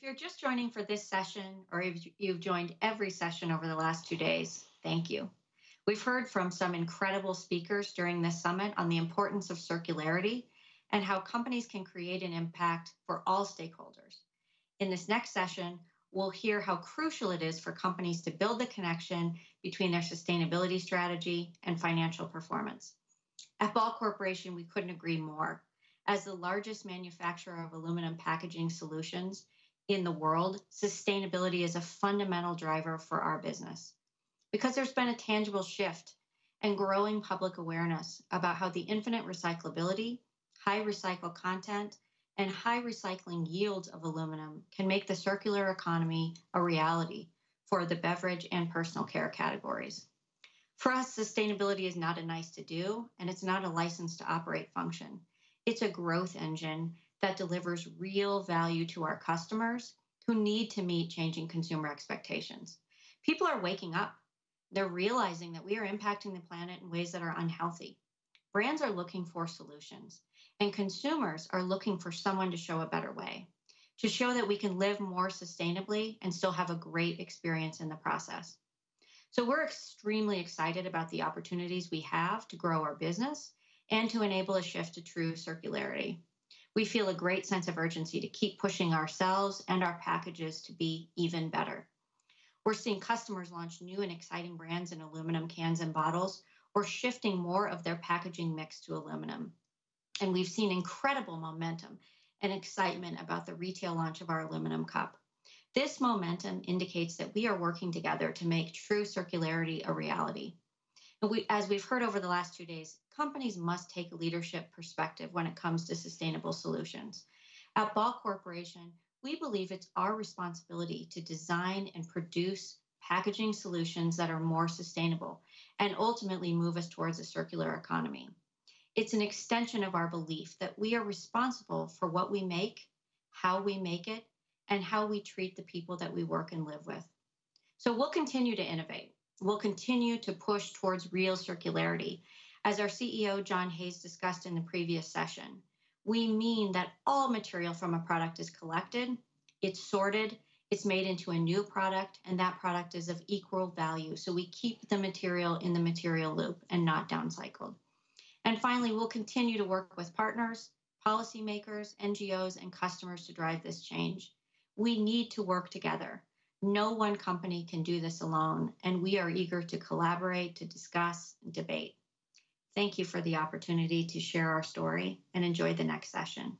If you're just joining for this session, or if you've joined every session over the last two days, thank you. We've heard from some incredible speakers during this summit on the importance of circularity and how companies can create an impact for all stakeholders. In this next session, we'll hear how crucial it is for companies to build the connection between their sustainability strategy and financial performance. At Ball Corporation, we couldn't agree more. As the largest manufacturer of aluminum packaging solutions in the world, sustainability is a fundamental driver for our business because there's been a tangible shift and growing public awareness about how the infinite recyclability, high recycled content, and high recycling yields of aluminum can make the circular economy a reality for the beverage and personal care categories. For us, sustainability is not a nice to do, and it's not a license to operate function. It's a growth engine that delivers real value to our customers who need to meet changing consumer expectations. People are waking up. They're realizing that we are impacting the planet in ways that are unhealthy. Brands are looking for solutions, and consumers are looking for someone to show a better way, to show that we can live more sustainably and still have a great experience in the process. So we're extremely excited about the opportunities we have to grow our business and to enable a shift to true circularity we feel a great sense of urgency to keep pushing ourselves and our packages to be even better. We're seeing customers launch new and exciting brands in aluminum cans and bottles or shifting more of their packaging mix to aluminum. And we've seen incredible momentum and excitement about the retail launch of our aluminum cup. This momentum indicates that we are working together to make true circularity a reality. We, as we've heard over the last two days, companies must take a leadership perspective when it comes to sustainable solutions. At Ball Corporation, we believe it's our responsibility to design and produce packaging solutions that are more sustainable and ultimately move us towards a circular economy. It's an extension of our belief that we are responsible for what we make, how we make it, and how we treat the people that we work and live with. So we'll continue to innovate. We'll continue to push towards real circularity as our CEO, John Hayes, discussed in the previous session, we mean that all material from a product is collected, it's sorted, it's made into a new product, and that product is of equal value. So we keep the material in the material loop and not downcycled. And finally, we'll continue to work with partners, policymakers, NGOs, and customers to drive this change. We need to work together. No one company can do this alone, and we are eager to collaborate, to discuss, and debate. Thank you for the opportunity to share our story and enjoy the next session.